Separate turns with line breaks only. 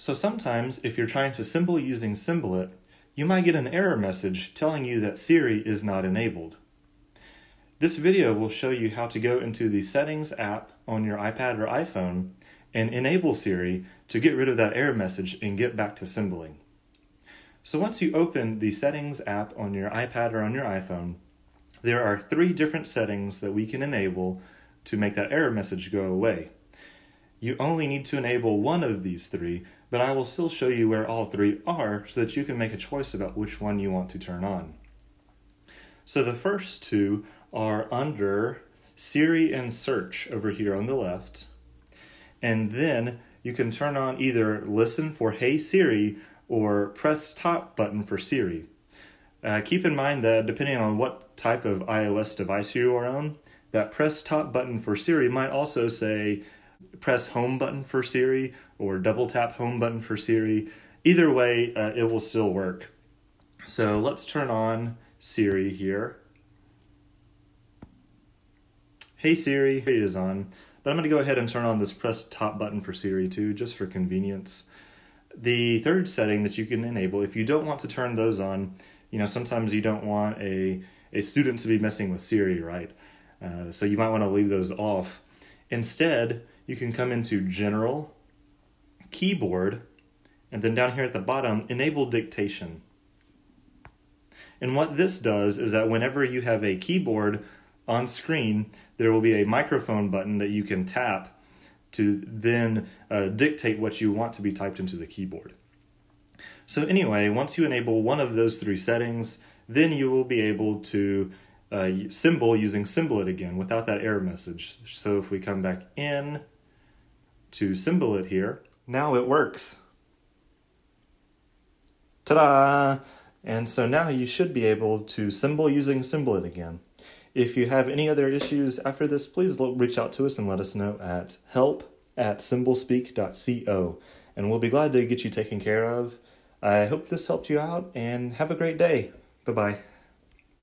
So sometimes if you're trying to symbol using Symbol-It, you might get an error message telling you that Siri is not enabled. This video will show you how to go into the Settings app on your iPad or iPhone and enable Siri to get rid of that error message and get back to symboling. So once you open the Settings app on your iPad or on your iPhone, there are three different settings that we can enable to make that error message go away. You only need to enable one of these three, but I will still show you where all three are so that you can make a choice about which one you want to turn on. So the first two are under Siri and Search over here on the left. And then you can turn on either Listen for Hey Siri or Press Top button for Siri. Uh, keep in mind that depending on what type of iOS device you are on, that press top button for Siri might also say press home button for Siri or double tap home button for Siri. Either way, uh, it will still work. So let's turn on Siri here. Hey Siri, it is on. But I'm going to go ahead and turn on this press top button for Siri too, just for convenience. The third setting that you can enable, if you don't want to turn those on, you know, sometimes you don't want a, a student to be messing with Siri, right? Uh, so you might want to leave those off. Instead, you can come into General, Keyboard, and then down here at the bottom, Enable Dictation. And what this does is that whenever you have a keyboard on screen, there will be a microphone button that you can tap to then uh, dictate what you want to be typed into the keyboard. So anyway, once you enable one of those three settings, then you will be able to uh, symbol using Symbol-It again without that error message. So if we come back in to symbol it here. Now it works. Ta-da! And so now you should be able to symbol using Symbol-It again. If you have any other issues after this, please reach out to us and let us know at help at symbolspeak.co, and we'll be glad to get you taken care of. I hope this helped you out, and have a great day. Bye-bye.